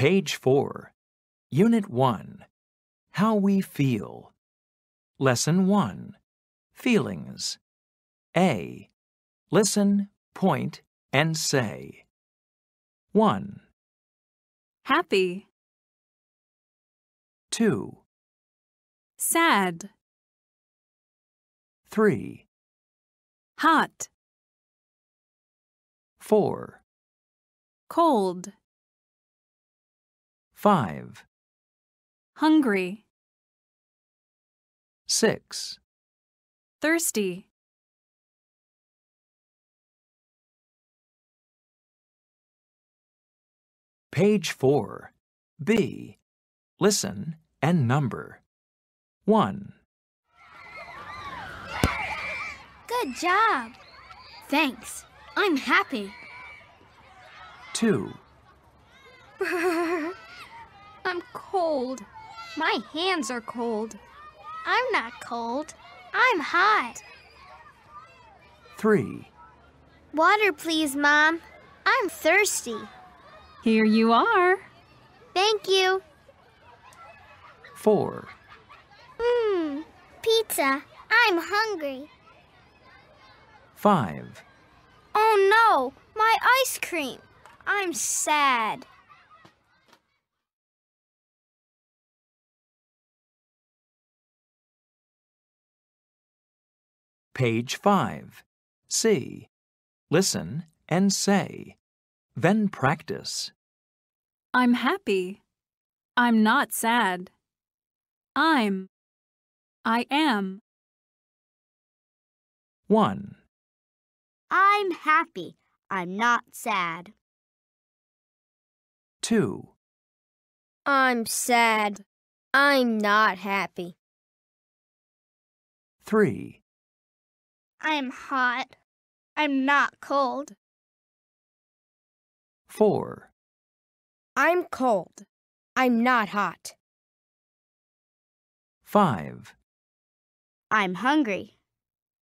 Page 4. Unit 1. How we feel. Lesson 1. Feelings. A. Listen, point, and say. 1, Happy. 2, Sad. 3, Hot. 4, Cold. 5, Hungry. 6, Thirsty. Page 4. B. Listen and number. 1, Good job. Thanks. I'm happy. 2, I'm cold. My hands are cold. I'm not cold. I'm hot. 3, Water, please, Mom. I'm thirsty. Here you are. Thank you. 4, Mmm, pizza. I'm hungry. 5, Oh no, my ice cream. I'm sad. Page 5. C. Listen and say. Then practice. I'm happy. I'm not sad. I'm. I am. 1, I'm happy. I'm not sad. 2, I'm sad. I'm not happy. 3, I'm hot. I'm not cold. 4, I'm cold. I'm not hot. 5, I'm hungry.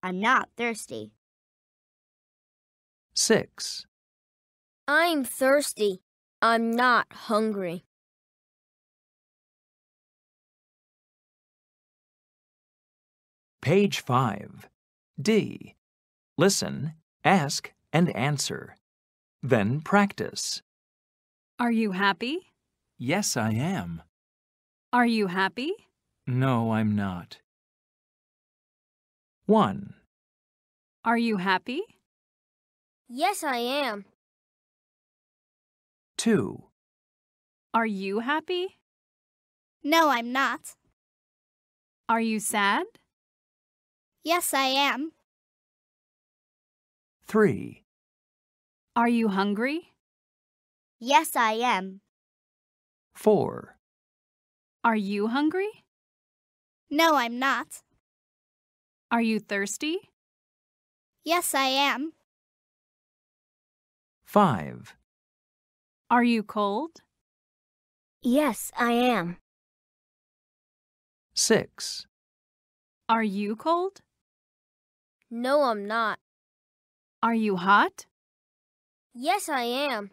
I'm not thirsty. 6, I'm thirsty. I'm not hungry. Page 5. D. Listen, ask, and answer. Then practice. Are you happy? Yes, I am. Are you happy? No, I'm not. 1, Are you happy? Yes, I am. 2, Are you happy? No, I'm not. Are you sad? Yes, I am. 3, Are you hungry? Yes, I am. 4, Are you hungry? No, I'm not. Are you thirsty? Yes, I am. 5, Are you cold? Yes, I am. 6, Are you cold? No, I'm not. Are you hot? Yes, I am.